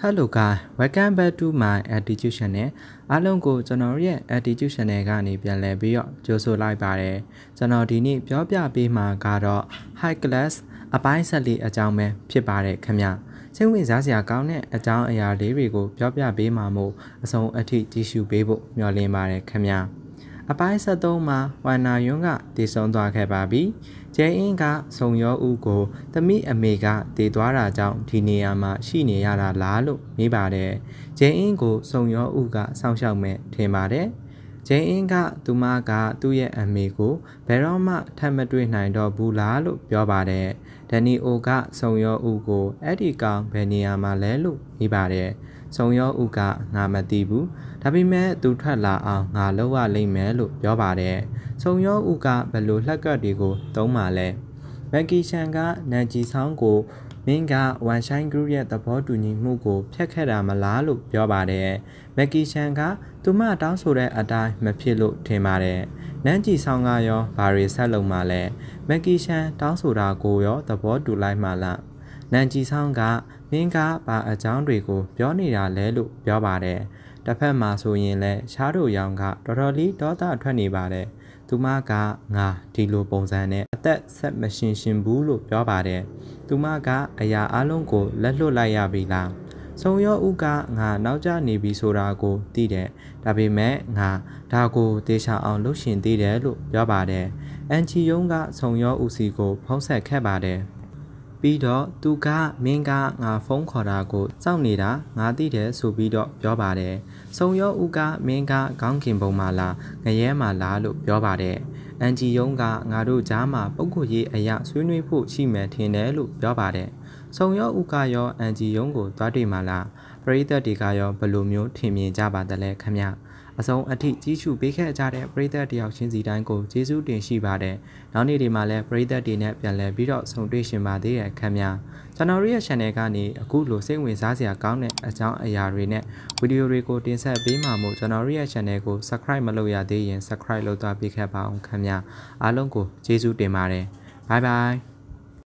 Hello guys welcome back to my attitude channel အားလုံးကိုကျွန်တော်ရဲ့ attitude channel ကနေပြန်လည်ပြီးတော့ကြိုဆိုလိုက်ပါတယ်ကျွန်တော်ဒီနေ့ပြောပြပေးမှာကတော့ high class အပိုင်းဆက်လေးအကြောင်းပဲဖြစ်ပါတယ်ခင်ဗျစိတ်ဝင်စားစရာကောင်းတဲ့အကြောင်းအရာလေးတွေကိုပြောပြပေးမှာမို့အဆုံးအထိကြည့်ရှုပေးဖို့မျှော်လင့်ပါတယ်ခင်ဗျ အပိုင်း73မှာဝမ်နာယွန်းကတည်ဆုံသွားခဲ့ပါပြီ။ကျဲအင်းကဆုံရောဦးကိုသမီးအမေကတည်သွားတာကြောင့်ဒီနေရာမှာရှိနေရတာလားလို့မေးပါတယ်။ကျဲအင်းကိုဆုံရောဦးကစောင့်ရှောက်မဲ့ထင်ပါတယ်။ကျဲအင်းကသူမကသူ့ရဲ့အမေကိုဘယ်တော့မှထပ်မတွေ့နိုင်တော့ဘူးလားလို့ပြောပါတယ်။ဒန်နီအိုကဆုံရောဦးကိုအဲ့ဒီကောင်ဘယ်နေရာမှာလဲလို့မေးပါတယ်။ ဆုံရောဦးကငါမသိဘူး။ဒါပေမဲ့သူထွက်လာအောင်ငါလုပ်ရလိမ့်မယ်လို့ပြောပါတယ်။ဆုံရောဦးကဘယ်လိုလှက်ကပ်တွေကိုသုံးပါလဲ။မက်ကီရှန်ကနန်ဂျီဆောင်းကိုမင်းကဝန်ရှိုင်း group ရဲ့သဘောတူညီမှုကိုဖျက်ခဲ့တာမလားလို့ပြောပါတယ်။မက်ကီရှန်ကသူမတောင်းဆိုတဲ့အတိုင်းမဖြစ်လို့ထင်ပါတယ်။နန်ဂျီဆောင်းကရောဘာတွေဆက်လုပ်မှလဲ။မက်ကီရှန်တောင်းဆိုတာကိုရောသဘောတူလိုက်မှလား။ နန်ဂျီဆောင်းကမင်းကဘာအကြောင်းတွေကိုပြောနေတာလဲလို့ပြောပါတယ်။တစ်ဖက်မှာဆိုရင်လည်းရှားတို့ရောင်ကတော်တော်လေးဒေါသထွက်နေပါတယ်သူမကငါဒီလိုပုံစံနဲ့အသက်ဆက်မရှင်ရှင်ဘူးလို့ပြောပါတယ်သူမကအရာအလုံးကိုလက်လွတ်လိုက်ရပြီလားဆုံရောဥကငါနောက်ကျနေပြီဆိုတာကိုသိတယ်ဒါပေမဲ့ငါဒါကိုတေချာအောင်လုပ်ရှင်သေးတယ်လို့ပြောပါတယ်အန်ချီယုံကဆုံရောဥစီကိုဖုံးဆက်ခဲ့ပါတယ် ပြီးတော့သူကမင်းကငါဖုန်းခေါ်တာကိုစောင့်နေတာငါသိတယ်ဆိုပြီးတော့ပြောပါတယ်။စုံရောဦးကမင်းကခေါင်းခင်ပုံမှာလားငရဲမှာလားလို့ပြောပါတယ်။အန်ဂျီယုံကငါတို့ကြားမှာပုဂ္ဂိုလ်ရေးအရာဆွေးနွေးဖို့ရှိမှန်ထင်တယ်လို့ပြောပါတယ်။စုံရောဦးကရောအန်ဂျီယုံကိုသွားတွေ့မှာလားပ ရိသတ်တွေကရောဘယ်လိုမျိုးထင်မြင်ကြပါသလဲခမ။အဆုံးအထိကြီးစုပေးခဲ့ကြတဲ့ပရိသတ်တယောက်ချင်းစီတိုင်းကိုကျေးဇူးတင်ရှိပါတယ်။နောက်နေ့ဒီမှာလည်းပရိသတ်တွေနဲ့ပြန်လည်ပြီးတော့ဆုံတွေ့ရှင်ပါသေးတယ်ခင်ဗျာ။ကျွန်တော်ရဲ့ channel ကနေအခုလိုစိတ်ဝင်စားစရာကောင်းတဲ့အကြောင်းအရာတွေနဲ့ဗီဒီယိုတွေကိုတင်ဆက်ပေးမှာမို့ကျွန်တော်ရဲ့ channel ကို subscribe မလုပ်ရသေးရင် subscribe လုပ်သွားပေးခဲ့ပါအောင်ခင်ဗျာ။အားလုံးကိုကျေးဇူးတင်ပါတယ်။ Bye bye